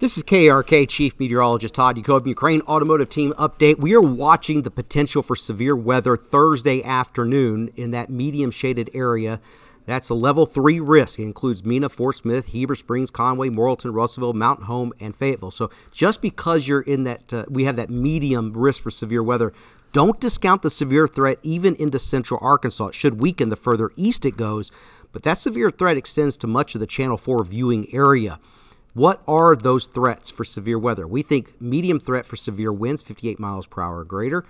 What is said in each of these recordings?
This is KARK Chief Meteorologist Todd Yakoubian, Ukraine Automotive Team Update. We are watching the potential for severe weather Thursday afternoon in that medium shaded area. That's a level three risk. It includes Mena, Fort Smith, Heber Springs, Conway, Morrilton, Russellville, Mountain Home, and Fayetteville. So just because you're in that, uh, we have that medium risk for severe weather, don't discount the severe threat even into central Arkansas. It should weaken the further east it goes, but that severe threat extends to much of the Channel 4 viewing area. What are those threats for severe weather? We think medium threat for severe winds, 58 miles per hour or greater.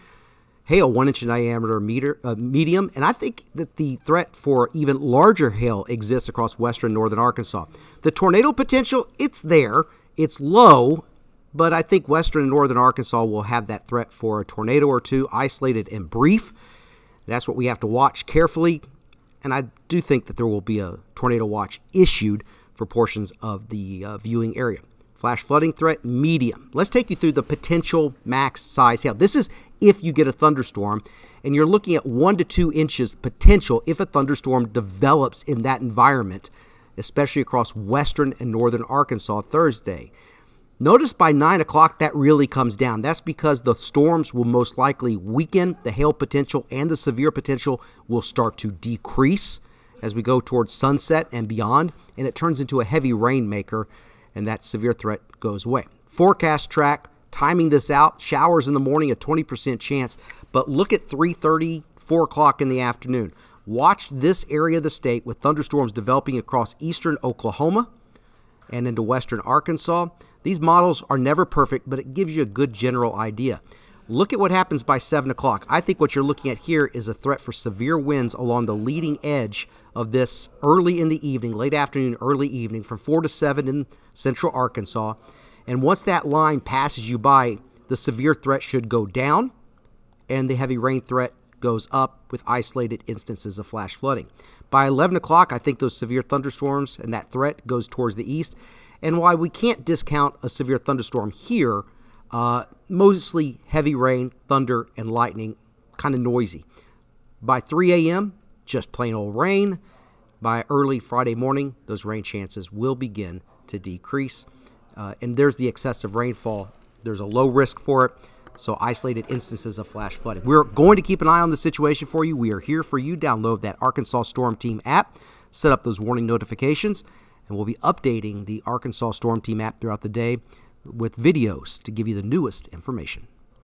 Hail, one inch in diameter, meter, uh, medium. And I think that the threat for even larger hail exists across western northern Arkansas. The tornado potential, it's there. It's low, but I think western and northern Arkansas will have that threat for a tornado or two, isolated and brief. That's what we have to watch carefully. And I do think that there will be a tornado watch issued for portions of the uh, viewing area. Flash flooding threat, medium. Let's take you through the potential max size hail. This is if you get a thunderstorm, and you're looking at one to two inches potential if a thunderstorm develops in that environment, especially across western and northern Arkansas Thursday. Notice by 9 o'clock that really comes down. That's because the storms will most likely weaken, the hail potential and the severe potential will start to decrease as we go towards sunset and beyond, and it turns into a heavy rainmaker, and that severe threat goes away. Forecast track, timing this out, showers in the morning, a 20% chance, but look at 3.30, 4 o'clock in the afternoon. Watch this area of the state with thunderstorms developing across eastern Oklahoma and into western Arkansas. These models are never perfect, but it gives you a good general idea. Look at what happens by 7 o'clock. I think what you're looking at here is a threat for severe winds along the leading edge of this early in the evening, late afternoon, early evening, from 4 to 7 in central Arkansas. And once that line passes you by, the severe threat should go down and the heavy rain threat goes up with isolated instances of flash flooding. By 11 o'clock, I think those severe thunderstorms and that threat goes towards the east. And why we can't discount a severe thunderstorm here uh, mostly heavy rain, thunder, and lightning, kind of noisy. By 3 a.m., just plain old rain. By early Friday morning, those rain chances will begin to decrease. Uh, and there's the excessive rainfall. There's a low risk for it. So, isolated instances of flash flooding. We're going to keep an eye on the situation for you. We are here for you. Download that Arkansas Storm Team app, set up those warning notifications, and we'll be updating the Arkansas Storm Team app throughout the day with videos to give you the newest information.